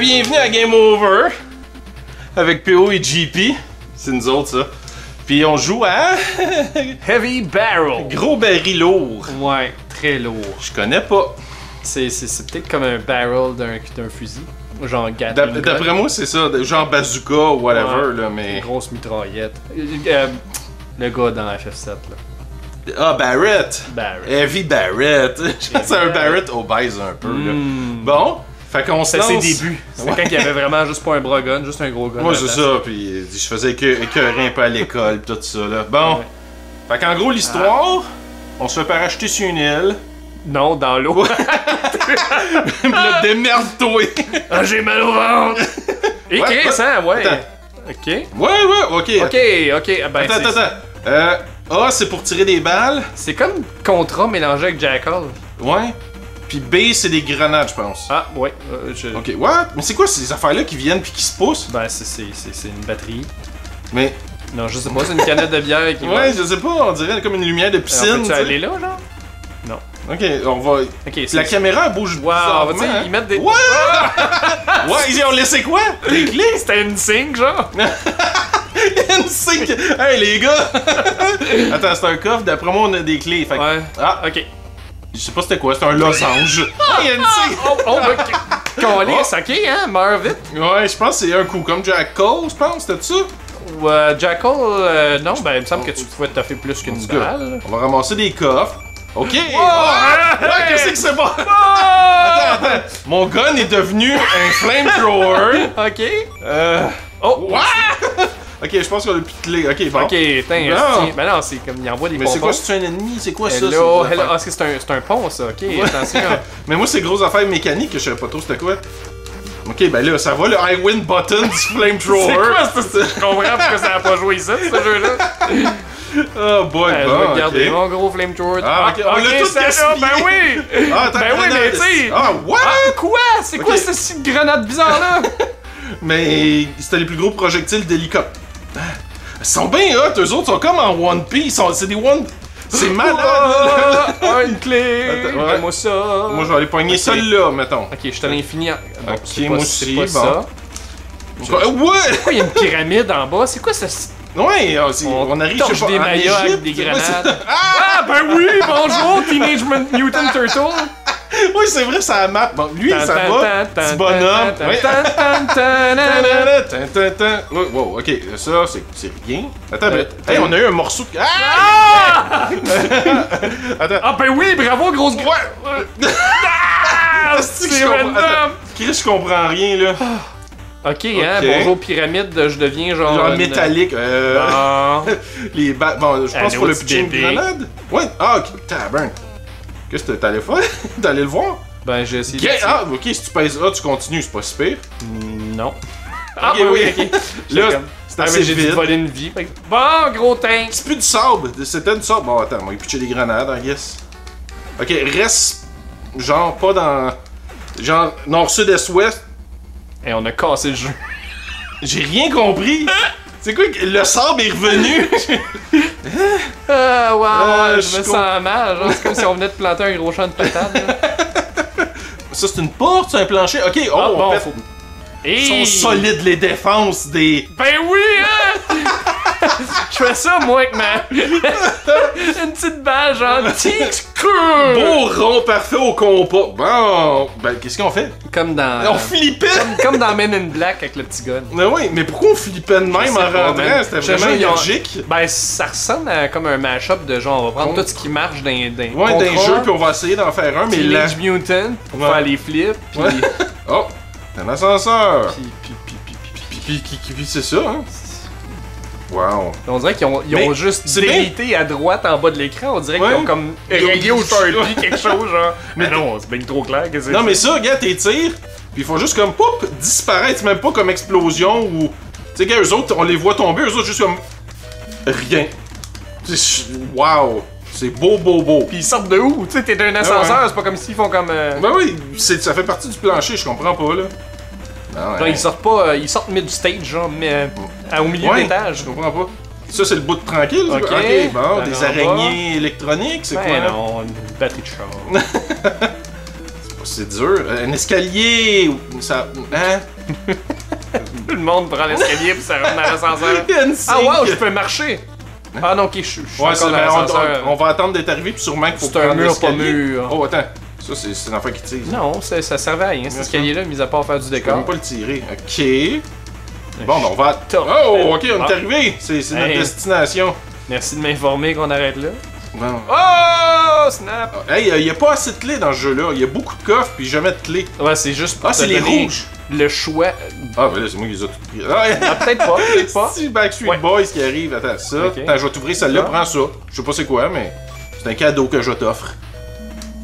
bienvenue à Game Over avec PO et GP. C'est nous autres, ça. Puis on joue à Heavy Barrel. Gros Baril Lourd. Ouais, très lourd. Je connais pas. C'est, peut-être comme un barrel d'un, fusil. Genre Gatling. D'après moi, c'est ça. Genre bazooka ou whatever, Ouais. là, Une mais. grosse mitraillette. Euh, le gars dans FF7, là. Ah, Barrett. Barrel. Heavy Barrett. Je pense que c'est un Barrett obèse un peu, là. Hmm. Bon, fait qu'on se ses débuts. C'est Ouais. quand il y avait vraiment juste pas un bras gun, juste un gros gun. Moi, c'est ça, puis je faisais que, écœurer un peu à l'école, pis tout ça, là. Bon, Ouais. fait qu'en gros, l'histoire, on se fait parachuter sur une île. Non, dans l'eau. Démerde-toi! ah, j'ai mal au ventre. Et Chris, hein, ouais. Attends. Ok. Ouais, ouais, ok. Ok, ok. ah Ben, Attends, c'est, attends, attends. Euh, A, c'est pour tirer des balles. c'est comme Contra mélangé avec Jackal. Ouais. Puis B, c'est des grenades, je pense. Ah, ouais. euh, je... Ok, what? Mais c'est quoi ces affaires-là qui viennent puis qui se poussent? Ben, c'est, une batterie. Mais, Non, je sais pas, c'est une canette de bière qui ouais, je sais pas, on dirait comme une lumière de piscine. tu aller là, genre? Ok, on va. Ok, La caméra elle bouge Wow, sais, hein? ils mettent des... Ouais! ouais, ils ont laissé quoi? Les clés? C'était une sync, genre? Une sync! Hey les gars! Attends, c'est un coffre, d'après moi on a des clés. Fait Ouais. Ah, Ok. Je sais pas c'était quoi, c'était un losange. Ah, il y a une! Oh, oh, ok. Hein? Meurs vite. Ouais, je pense que c'est un coup, comme Jack Cole, je pense, c'était ça? Ou euh, Jackal, euh, non, ben, il me semble que tu pouvais te faire plus qu'une balle. On va ramasser des coffres. Ok! Oh, Ah! hey! Qu'est-ce que c'est bon? Ah! Attends, attends. Mon gun est devenu un flamethrower. Ok. Euh. Oh! What? Ok, je pense qu'on a plus de clés. Ok, bon. Ok, tiens, Non. Ben non, c'est comme, il envoie des Mais c'est quoi, c'est un ennemi? C'est quoi ça? Hello, hello. Ah, c'est un, c'est un pont, ça. Ok, attention. Mais moi, c'est gros affaires mécaniques que je savais pas trop c'était quoi. Ok, ben là, ça va le I win button du flamethrower. C'est quoi ça? Je comprends pourquoi ça a pas joué ça, ce jeu-là. Oh boy, Euh, je bon, vais regarder ok. mon gros flamethrower. Ah, ok, on l'a tout ça, gaspillé. Ben oui! Ah, Ben oui, mais tu Ah, what? Ah, quoi? C'est quoi Ok. cette grenade bizarre-là? Mais c'était les plus gros projectiles d'hélicoptère. Ils sont bien hot, eux autres sont comme en One Piece. C'est des One. C'est malade, là. Une clé! Attends, ouais. Donne-moi ça! Moi, je vais aller pogner celle-là, mettons. Ok, je suis à l'infini. Bon, Ok, moi aussi, pas bon. ça. Euh, Ouais! Pourquoi il y a une pyramide en bas? C'est quoi ça? Ouais, ah, on, On arrive, je pas, des mayas avec des grenades. Ah! Ah, ben oui! Bonjour, Teenage Mutant Turtle! Oui, c'est vrai, ça map. Bon, lui, ça va. Petit bonhomme. Ouais. wow, ok, ça, c'est rien. Attends, Euh, mais- hey, on a eu un morceau de. Ah! Ah! Attends. Ah, ben oui, bravo, grosse gueule! Ah, je c'est random! Chris, je comprends rien, là. Ok, hein, bonjour pyramide, je deviens genre. Genre une- métallique. Euh, Ah. les ba- Bon, je pense faut le bébé. grenade? Ouais, ah, ok. Tabern. Qu'est-ce que t'allais faire? T'allais le voir? Ben, j'ai essayé. ah, ok, si tu pèses A, tu continues, c'est pas si pire. Non. Ah, Ok, oui. oui, ok. Là, c'est Ah, assez mais j'ai dû vite. voler une vie. Fait que- Bon, gros tank! C'est plus du sable, c'était du sable. Bon, attends, on va y pitcher des grenades, I guess. Ok, reste. Genre, pas dans. Genre, nord-sud, est-ouest. Et on a cassé le jeu. J'ai rien compris. C'est quoi que le sable est revenu? Ah, wow, Euh, je je me sens mal. genre, C'est comme si on venait de planter un gros champ de patates. là. Ça, c'est une porte, c'est un plancher? Ok, oh, Ah, on bon, faut- Ils sont solides les défenses des. Ben oui, hein! Je fais ça, moi, avec ma. Une petite tic, cool. Beau rond parfait au compas. Bon, ben qu'est-ce qu'on fait? Comme dans. On flippait! Comme dans Men in Black avec le petit gun. Mais oui, mais pourquoi on flippait de même en rentrant? C'était vraiment ils ont- énergique. Ben, ça ressemble à comme un mash-up de genre, on va prendre tout ce qui marche Ouais, d'un Contra, jeu, puis on va essayer d'en faire un, mais là. Mutant, pour Ouais. faire les flips, puis. Ouais. Oh, un ascenseur! puis, puis, puis, puis, puis, puis- Puis, puis, puis, puis c'est ça, hein? Wow. On dirait qu'ils ont, ils ont juste délité à droite en bas de l'écran. On dirait Ouais. qu'ils ont comme Ils rayé au Sharpie quelque chose, genre. Mais non, c'est bien trop clair que c'est? Non, mais ça, regarde tes tirs, puis il faut juste comme, poup, disparaître, même pas comme explosion ou. Tu sais, gars, eux autres, on les voit tomber, eux autres, juste comme. Rien. Wow! C'est beau, beau, beau. Puis ils sortent de où? Tu sais, t'es d'un ascenseur, c'est pas comme s'ils font comme. euh, Ben oui, ça fait partie du plancher, je comprends pas, là. Genre, ils sortent pas. euh, ils sortent mid du stage, genre, mais euh, au milieu Ouais, de l'étage. Je comprends pas. Ça, c'est le bout de tranquille. Ok. ok, bon, Ben, des araignées électroniques, c'est Ben quoi? là? non, une batterie de char. C'est dur. Euh, Un escalier. Ça. Hein? Tout le monde prend l'escalier puis ça rentre dans l'ascenseur. Ah wow, je peux marcher! Ah non, ok, je suis Ouais, encore dans on, l'ascenseur. on- on va attendre d'être arrivé, puis sûrement qu'il faut C'est un mur, pas mur. Oh, attends. Ça, c'est une affaire qui tire. Non, ça, ça servait à rien, cet escalier-là, mis à part faire du Je peux décor. même pas le tirer. Ok. Bon, ben on va. Oh, ok, on est Ah. arrivé. C'est notre Hey. destination. Merci de m'informer qu'on arrête là. Bon. Oh, snap! Hey, il y a pas assez de clés dans ce jeu-là. Il y a beaucoup de coffres, puis jamais de clés. Ouais, c'est juste pour Ah, c'est les rouges. le choix. Ah, ben là, c'est moi qui les ai toutes pris. Ah, ouais. Ah, peut-être pas, peut-être pas. Si Backstreet Ouais. Boys qui arrive, attends, ça. Attends, je vais t'ouvrir celle-là, Ah. prends ça. Je sais pas c'est quoi, mais c'est un cadeau que je t'offre.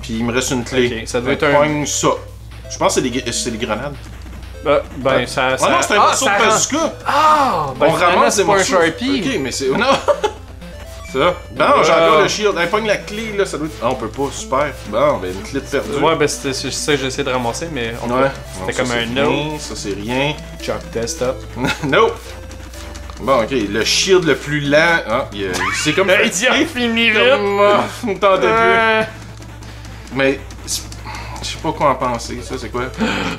Puis il me reste une clé. Ça doit être un- ça. Je pense que c'est des, c'est des grenades. Ah, ben, ça. Ah ça... non, c'est un ah, morceau de bazooka. Ah! Ben, On ramasse c'est des pas un morceaux. Sharpie. Ok, mais c'est. Non! ça. Non, j'ai Ah. encore le shield. Elle pogne la clé, là, ça doit être. Ah, on peut pas, super. Bon, ben une clé de perdue. Ouais, ben, c'était c'est ça que j'essaie de ramasser, mais on Ouais. C'était comme ça, un no. rien, Ça, c'est rien. Test up. no! Bon, ok, le shield le plus lent. Ah, il, c'est comme. Hey, tiens, fini vite! Ah, tentait plus. Mais. Je sais pas quoi en penser, ça c'est quoi?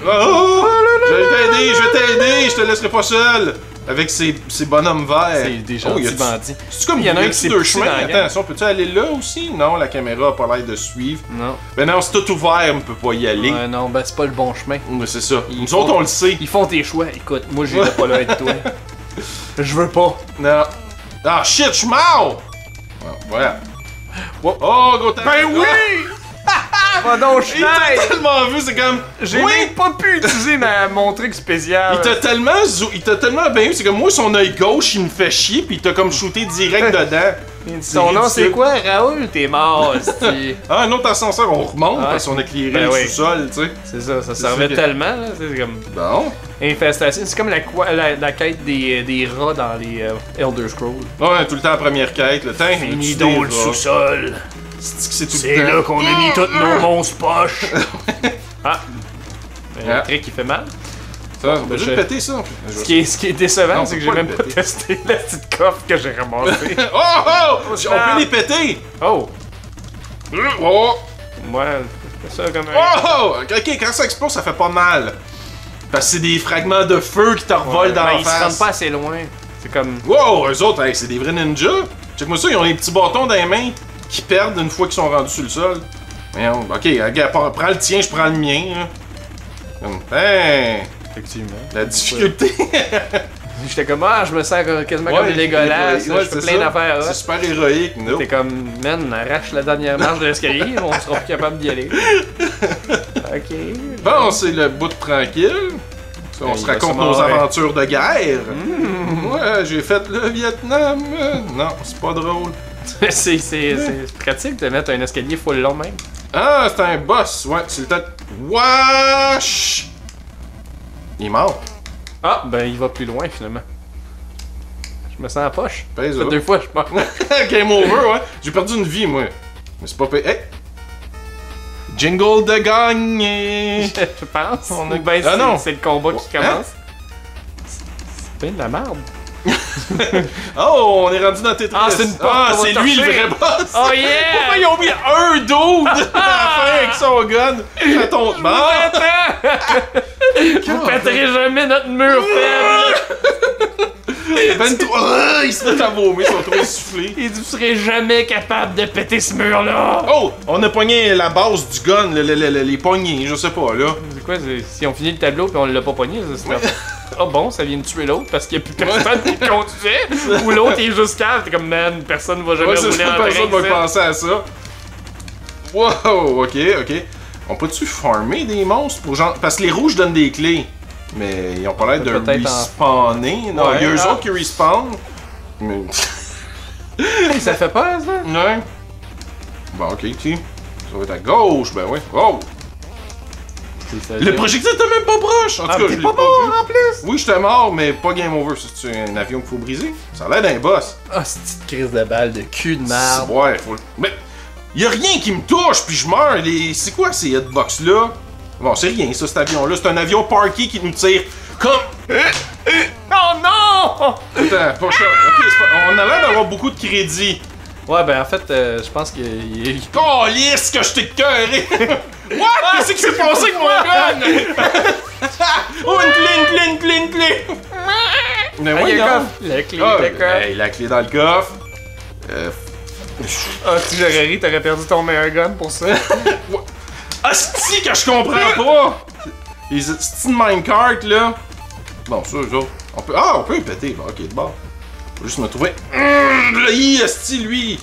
Oh! Je vais t'aider, je vais t'aider, je te laisserai pas seul! Avec ces, ces bonhommes verts. C'est des Oh, y gentils a-tu- bandits. C'est comme Il y en a un qui deux chemins? Attends, ça, on peut-tu aller là aussi? Non, la caméra a pas l'air de suivre. Non. Ben non, c'est tout ouvert, on peut pas y aller. Ouais, non, ben, c'est pas le bon chemin. Mais c'est ça. Ils Nous font- autres, on le sait. Ils font tes choix. Écoute, moi, j'irai pas là avec toi. Je veux pas. Non. Ah shit, je suis mort! Voilà. Oh, gros. Ben oui! Va donc, Il t'a tellement vu, c'est comme. J'ai oui! même pas pu utiliser ma, mon truc spécial. Il t'a tellement, il t'a tellement bien vu, c'est comme moi son œil gauche il me fait chier puis il t'a comme shooté direct dedans. Son nom, c'est quoi, Raoul? T'es mort. Ah un autre ascenseur, on remonte Ah. parce qu'on a éclairé Ben le oui. sous-sol, tu sais. C'est ça, ça servait tellement, là. C'est comme. Bon. Infestation. C'est comme la, quoi- la, la quête des, des rats dans les euh, Elder Scrolls. Ouais, tout le temps la première quête, le temps. Fini donc le sous-sol. C'est là qu'on a mis toutes nos monstres poches. ah. Ben, Ah. Qui fait mal. Ça, on peut Je- juste péter ça. Ce qui est, ce qui est décevant, c'est que j'ai même pas testé la petite coffre que j'ai ramassée. Oh oh! On peut les péter! oh! Oh! Fais ça comme un. Oh! Ok, quand ça explose, ça fait pas mal. Parce que c'est des fragments de feu qui te revolent dans la ils se rendent face. pas assez loin. C'est comme. Wow, eux autres, hey, c'est des vrais ninjas. Check-moi ça, ils ont des petits bâtons dans les mains qui perdent une fois qu'ils sont rendus sur le sol. Voyons, ok, regarde, prends le tien, je prends le mien. là. Comme, Hein, Effectivement. la difficulté. J'étais comme, ah, je me sens comme- quasiment Ouais, comme Légolas. ouais, je fais plein d'affaires. C'est super héroïque, non? T'es comme, man, arrache la dernière marche de l'escalier, on sera plus capable d'y aller. ok. Bon, c'est le bout de tranquille. Ça, On Ben, se raconte nos aventures de guerre. Ouais, j'ai fait le Vietnam. Euh, Non, c'est pas drôle. c'est, pratique de mettre un escalier full long même. Ah, c'est un boss. Ouais, c'est le temps. de- Wesh! Il est mort. Ah, ben il va plus loin finalement. Je me sens en poche. Pèse Ça fait là. deux fois, je pense. Game over, ouais. J'ai perdu une vie, moi. Mais c'est pas payé. Hey! Jingle de gagner! je pense. On a- Ou ben, Ah, c'est, non. c'est le combat qui Hein? commence. C'est bien de la merde. Oh, on est rendu dans Tetris. Ah, c'est une porte, Ah, c'est lui le vrai boss! Oh yeah! Pourquoi ils ont mis un dude à la fin avec son gun? Ça tombe! Attends! Vous pèterez jamais notre mur faible! 23. Ah, ils se mettent à vomir, ils sont trop essoufflés. Et vous serez jamais capable de péter ce mur-là! Oh! On a pogné la base du gun, le- le- le- les poignées, je sais pas, là. C'est quoi, c'est- si on finit le tableau puis on l'a pas pogné, ça Ah bon, ça vient de tuer l'autre parce qu'il y a plus personne qui conduisait? Ou l'autre est juste calme, t'es comme man, personne va jamais Ouais, rouler en personne va penser à ça. Wow, ok, ok. On peut-tu farmer des monstres pour genre. Parce que les rouges donnent des clés. Mais ils ont pas l'air de en- respawner. Non, il y a eux ah. autres qui respawn. Mais. Ça fait peur ça? ouais. Bon, ok, tu. Ça va être à gauche, ben ouais. Oh! Le projectile était même pas proche! En tout Ah, cas, t'es l'ai pas mort en plus! Oui, j'étais mort, mais pas game over. C'est un avion qu'il faut briser. Ça a l'air d'un boss. Ah, cette petite crise de balle de cul de merde. Ouais, faut. Mais. Y a rien qui me touche, puis je meurs. Les... C'est quoi ces hitbox là? Bon, c'est rien, ça, cet avion-là. C'est un avion parké qui nous tire comme. Oh non! Attends, pas ça. Ok, pas- on a l'air d'avoir beaucoup de crédit. Ouais, ben en fait, euh, je pense qu'il il- Calisse que je t'ai cœuré! What? Qu'est-ce qui s'est passé avec mon gun? oh, une clé, une clé, une clé, une clé! Mais Ah, il y a ouais, coffre. La clé, Ah, le coffre. hey, la clé dans le coffre. Euh, Ah, tu l'aurais ri, t'aurais perdu ton meilleur gun pour ça. Asti que je comprends pas! Les de minecart là. Bon, ça, ça. On peut. Ah, on peut y péter. Bon, ok, de bord. Faut juste me trouver. Hum, là, hi, asti, lui!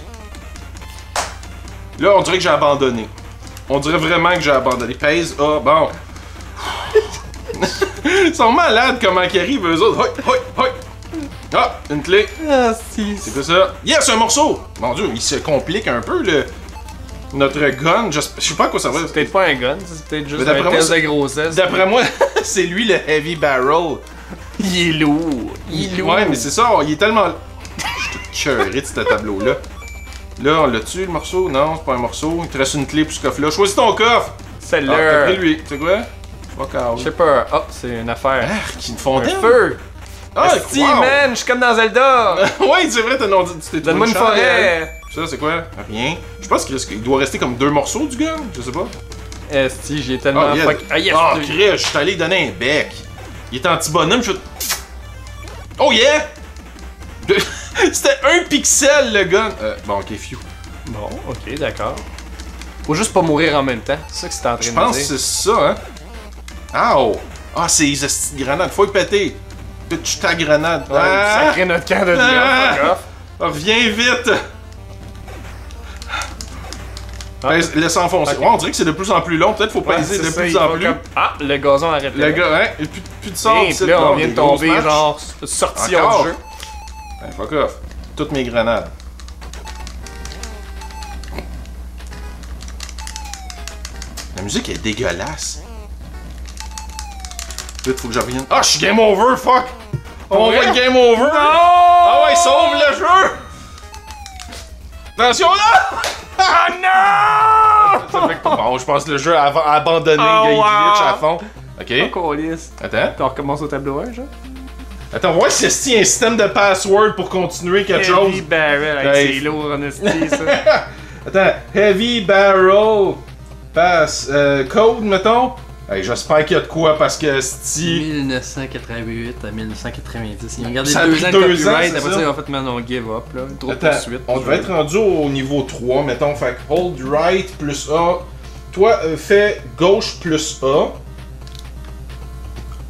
Là, on dirait que j'ai abandonné. On dirait vraiment que j'ai abandonné. Pèse A, bon. Ils sont malades comment ils arrivent eux autres. Hoi, hoi, hoi. Ah, une clé. Ah, si. C'est quoi ça? Yes, un morceau! Mon dieu, il se complique un peu le. Notre gun. Je sais pas à quoi ça va. C'est peut-être pas un gun, c'est peut-être juste un test de grossesse. D'après moi, c'est lui le heavy barrel. Il est lourd. Il est lourd. Ouais, mais c'est ça, il est tellement. Je suis de ce tableau-là. Là, on l'a tué le morceau? Non, c'est pas un morceau. Il te reste une clé pour ce coffre-là. Choisis ton coffre! Ah, t'as Celle-là. pris lui. C'est quoi? Fuck out. Je sais pas. Oh, c'est une affaire. Arc, une Un fontaine. feu. Ah, wow. man, je suis comme dans Zelda. ouais, c'est vrai, t'as non dit. tu t'es Donne-moi une chandelle. forêt. Ça, c'est quoi? Rien. Je pense qu'il doit rester comme deux morceaux du gun. Je sais pas. Esti, j'ai tellement Ah, yeah. fuck. Ah, yes. Ah. Chris, je suis allé lui donner un bec. Il est anti-bonhomme, je fais- Oh yeah! C'était un pixel le gun! Euh, bon, ok, few. Bon, ok, d'accord. Faut juste pas mourir en même temps. C'est ça que c'est en train Je de pense que dire. c'est ça, hein? Ah, oh! Ah, c'est les grenades, faut y péter! Pitch ta grenade! Ouais, Ah! Sacré notre camp de Ah! off. Reviens vite! Ah. Pèse- Laisse enfoncer. Ouais, on dirait que c'est de plus en plus long. Peut-être faut Ouais, peser de ça, plus en plus. comme- Ah, le gazon arrête Le gars, hein? Plus, plus de sort. Là, on vient de tomber, genre, sorti hors jeu. Ben, fuck off. Toutes mes grenades. La musique est dégueulasse. Vite, faut que je revienne. Ah, je suis game over, fuck! On va être game over! Ah ouais, sauve le jeu! Attention là! Ah non! Ça fait que- Bon, je pense que le jeu a abandonné, Oh, il glitch wow. à fond. Ok. Colis. Attends. On recommence au tableau 1, genre? Attends, va voir si c'est un système de password pour continuer quelque chose. Heavy barrel, Hey. c'est lourd en esti, ça. Attends, Heavy Barrel Pass euh, Code, mettons. Hey, J'espère qu'il y a de quoi parce que si. 1988 à 1990. Ils ont gardé Ça deux ans de copyright. Après ça? en fait, maintenant, on give up, là. Trop de on devrait être rendu au niveau 3, mettons. Fait hold right plus A. Toi, euh, fais gauche plus A.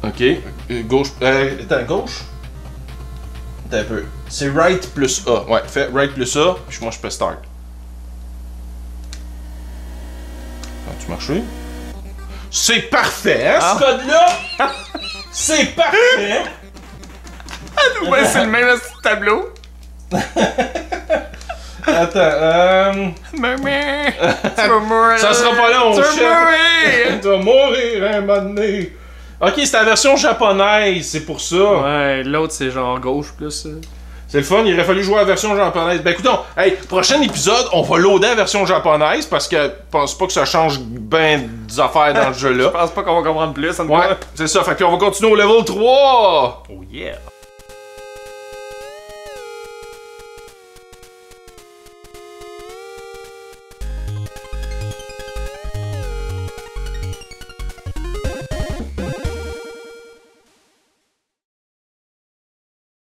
Ok. Euh, gauche. Euh, attends, gauche? Attends un peu. C'est right plus A. Ouais, fais right plus A, puis moi je peux start. Ah, tu marché? C'est parfait, hein, Ah. ce code-là? C'est parfait! Ouais, c'est le même tableau. Attends, euh. Maman! Tu vas mourir! Ça sera pas long, Tu vas mourir! Tu vas mourir un moment donné. Ok, c'est la version japonaise, c'est pour ça. Ouais, l'autre, c'est genre gauche plus. C'est le fun, il aurait fallu jouer à la version japonaise. Ben écoutons, hey, prochain épisode, on va loader la version japonaise parce que je pense pas que ça change ben des affaires dans le jeu Je là. pense pas qu'on va comprendre plus. me Ouais, c'est ça. Fait que on va continuer au level 3. Oh yeah!